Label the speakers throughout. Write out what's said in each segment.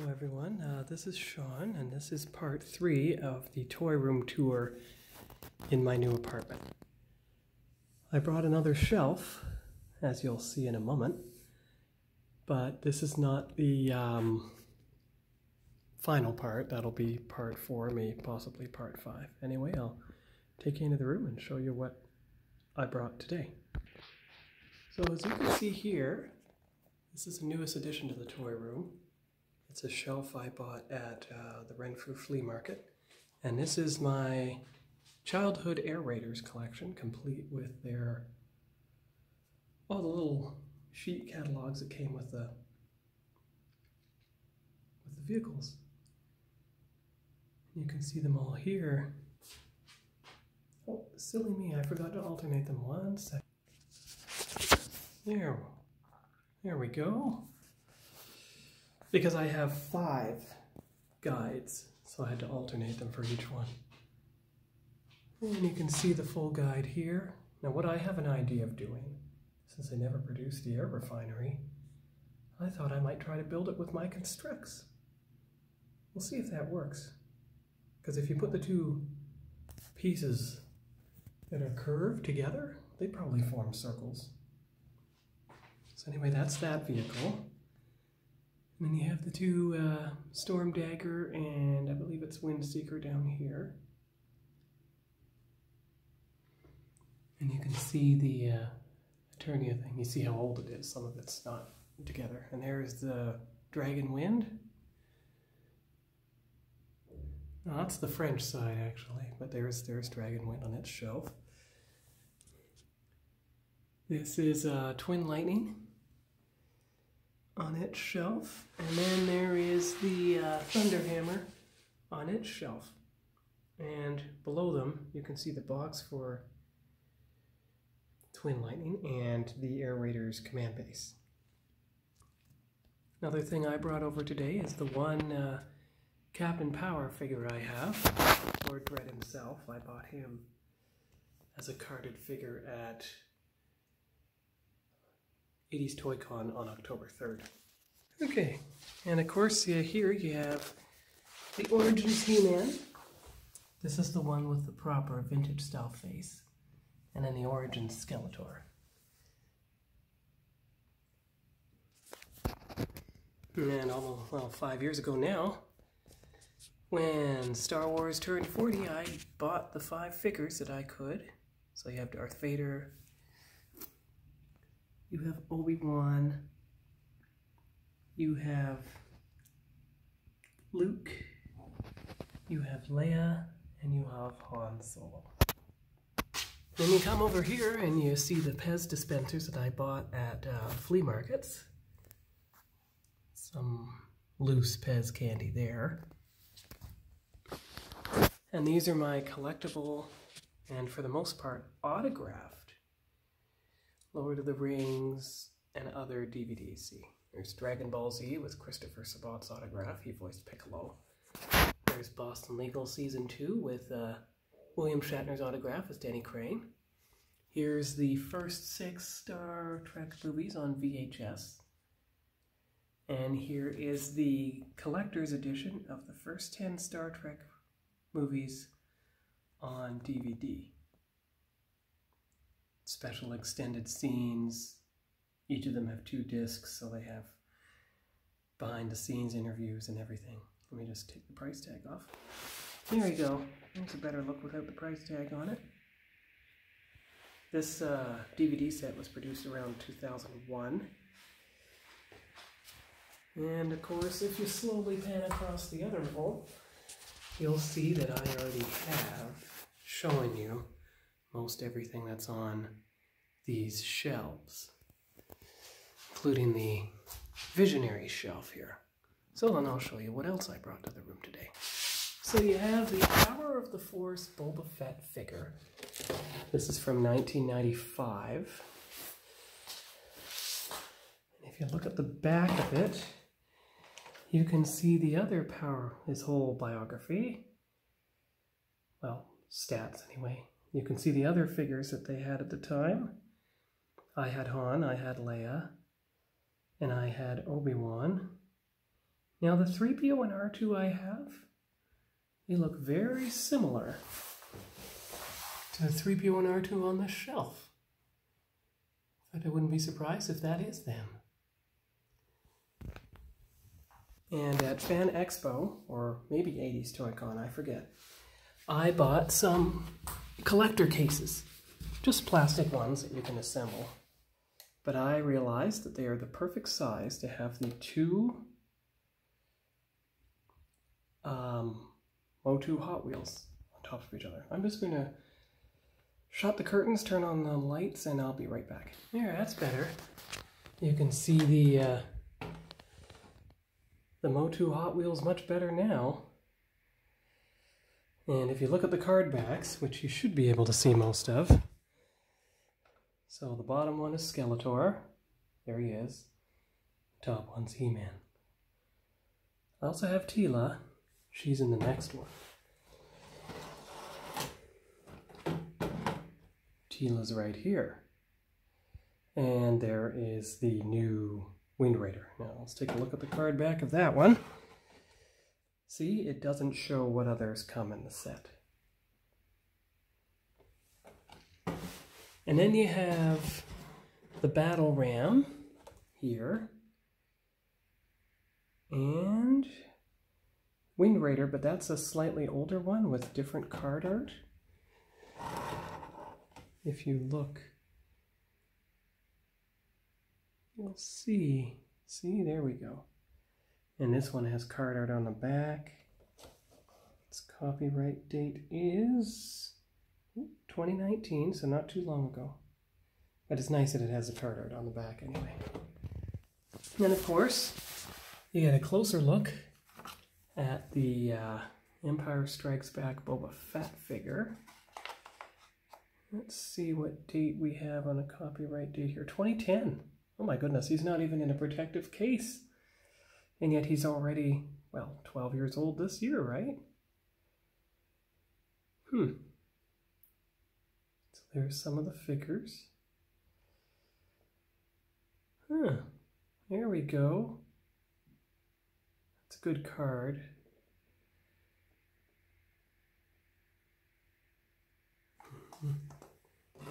Speaker 1: Hello everyone, uh, this is Sean and this is part three of the toy room tour in my new apartment. I brought another shelf, as you'll see in a moment, but this is not the um, final part. That'll be part four, maybe possibly part five. Anyway, I'll take you into the room and show you what I brought today. So as you can see here, this is the newest addition to the toy room. It's a shelf I bought at uh, the Renfrew Flea Market. And this is my childhood air raiders collection, complete with their all the little sheet catalogs that came with the with the vehicles. You can see them all here. Oh, silly me, I forgot to alternate them one sec. There, there we go because I have five guides, so I had to alternate them for each one. And you can see the full guide here. Now what I have an idea of doing, since I never produced the air refinery, I thought I might try to build it with my Construx. We'll see if that works. Because if you put the two pieces that are curved together, they probably form circles. So anyway, that's that vehicle. And then you have the two uh, Storm Dagger and I believe it's Windseeker down here. And you can see the uh, Eternia thing. You see how old it is. Some of it's not together. And there's the Dragon Wind. That's the French side actually, but there's there's Dragon Wind on its shelf. This is uh, Twin Lightning on its shelf. And then there is the uh, Thunderhammer on its shelf. And below them, you can see the box for Twin Lightning and the Air Raiders command base. Another thing I brought over today is the one uh, Captain Power figure I have, Lord Dread himself. I bought him as a carded figure at 80s Toy Con on October 3rd. Okay, and of course yeah, here you have the Origins He-Man. This is the one with the proper vintage style face. And then the Origins Skeletor. And almost, well, five years ago now, when Star Wars turned 40, I bought the five figures that I could. So you have Darth Vader, you have Obi-Wan, you have Luke, you have Leia, and you have Han Solo. Then you come over here and you see the Pez dispensers that I bought at uh, flea markets. Some loose Pez candy there. And these are my collectible and for the most part autographed Lord of the Rings, and other DVDs. See, there's Dragon Ball Z with Christopher Sabat's autograph. He voiced Piccolo. There's Boston Legal Season 2 with uh, William Shatner's autograph as Denny Crane. Here's the first six Star Trek movies on VHS. And here is the collector's edition of the first 10 Star Trek movies on DVD special extended scenes. Each of them have two discs, so they have behind the scenes interviews and everything. Let me just take the price tag off. There we go. There's a better look without the price tag on it. This uh, DVD set was produced around 2001. And of course, if you slowly pan across the other roll, you'll see that I already have showing you most everything that's on these shelves, including the Visionary shelf here. So then I'll show you what else I brought to the room today. So you have the Power of the Force Boba Fett figure. This is from 1995. And if you look at the back of it, you can see the other Power, his whole biography. Well, stats anyway. You can see the other figures that they had at the time. I had Han, I had Leia, and I had Obi-Wan. Now the 3PO and R2 I have, they look very similar to the 3PO and R2 on the shelf. But I wouldn't be surprised if that is them. And at Fan Expo, or maybe 80s Toy Con, I forget, I bought some collector cases. Just plastic ones that you can assemble. But I realized that they are the perfect size to have the two um, Motu Hot Wheels on top of each other. I'm just going to shut the curtains, turn on the lights, and I'll be right back. There, that's better. You can see the uh, the Motu Hot Wheels much better now. And if you look at the card backs, which you should be able to see most of, so the bottom one is Skeletor. There he is. Top one's He-Man. I also have Teela. She's in the next one. Teela's right here. And there is the new Wind Raider. Now let's take a look at the card back of that one. See, it doesn't show what others come in the set. And then you have the Battle Ram here. And Wind Raider, but that's a slightly older one with different card art. If you look You'll see. See, there we go. And this one has card art on the back. Its copyright date is 2019, so not too long ago. But it's nice that it has the card art on the back anyway. And then, of course, you get a closer look at the uh, Empire Strikes Back Boba Fett figure. Let's see what date we have on a copyright date here. 2010. Oh my goodness, he's not even in a protective case. And yet he's already, well, 12 years old this year, right? Hmm. So there's some of the figures. Huh. There we go. That's a good card.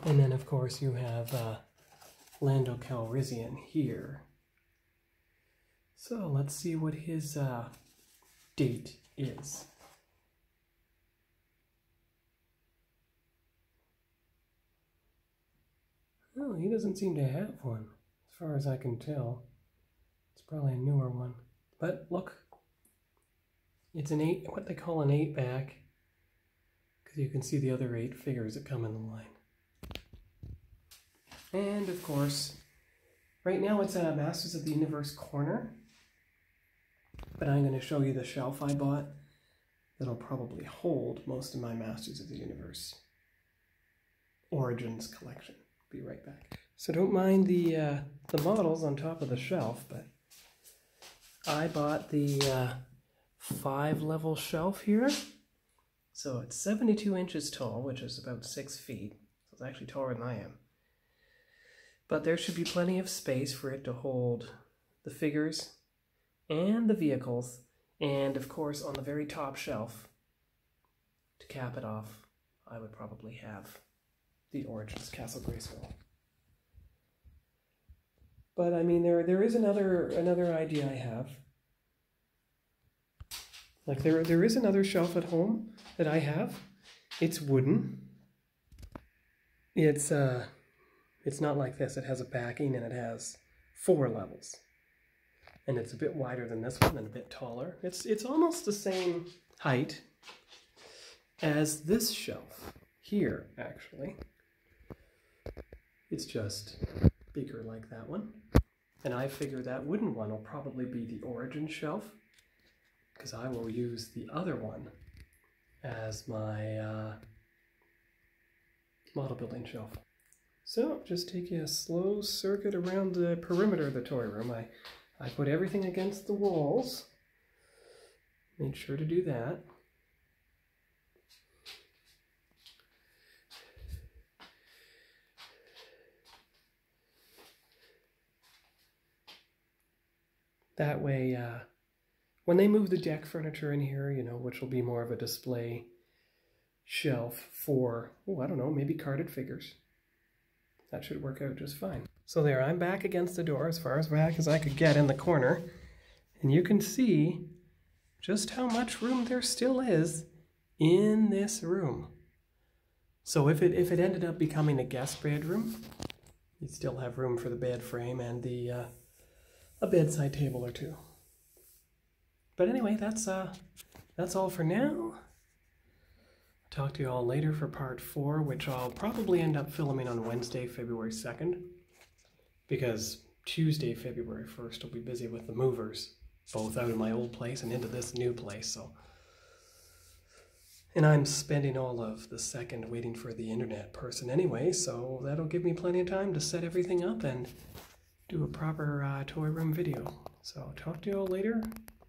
Speaker 1: And then, of course, you have uh, Lando Calrissian here. So let's see what his uh, date is. Well, he doesn't seem to have one, as far as I can tell. It's probably a newer one. But look, it's an eight, what they call an eight back, because you can see the other eight figures that come in the line. And of course, right now it's a Masters of the Universe corner, but I'm going to show you the shelf I bought that'll probably hold most of my Masters of the Universe Origins collection. Be right back. So don't mind the uh, the models on top of the shelf, but I bought the uh, five level shelf here. So it's 72 inches tall, which is about six feet. So it's actually taller than I am. But there should be plenty of space for it to hold the figures and the vehicles, and of course on the very top shelf, to cap it off, I would probably have the Origins Castle Grayskull. But I mean, there there is another another idea I have. Like there there is another shelf at home that I have. It's wooden. It's uh it's not like this. It has a backing and it has four levels. And it's a bit wider than this one and a bit taller. It's, it's almost the same height as this shelf here, actually. It's just bigger like that one. And I figure that wooden one will probably be the origin shelf because I will use the other one as my uh, model building shelf. So just taking a slow circuit around the perimeter of the toy room. I, I put everything against the walls. Made sure to do that. That way, uh, when they move the deck furniture in here, you know, which will be more of a display shelf for, oh, I don't know, maybe carded figures. That should work out just fine. So there, I'm back against the door as far as back as I could get in the corner. And you can see just how much room there still is in this room. So if it if it ended up becoming a guest bedroom, you'd still have room for the bed frame and the uh, a bedside table or two. But anyway, that's uh, that's all for now. Talk to you all later for part four, which I'll probably end up filming on Wednesday, February 2nd, because Tuesday, February 1st, I'll be busy with the movers, both out of my old place and into this new place, so. And I'm spending all of the second waiting for the internet person anyway, so that'll give me plenty of time to set everything up and do a proper uh, toy room video. So talk to you all later.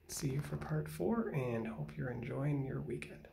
Speaker 1: See you for part four and hope you're enjoying your weekend.